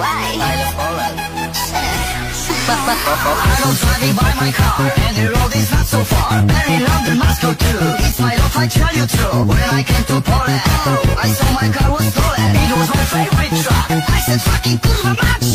I love driving by my car And the road is not so far And in London, Moscow too It's my love, I tell you true When I came to Poland I saw my car was stolen It was my favorite truck I said fucking good my much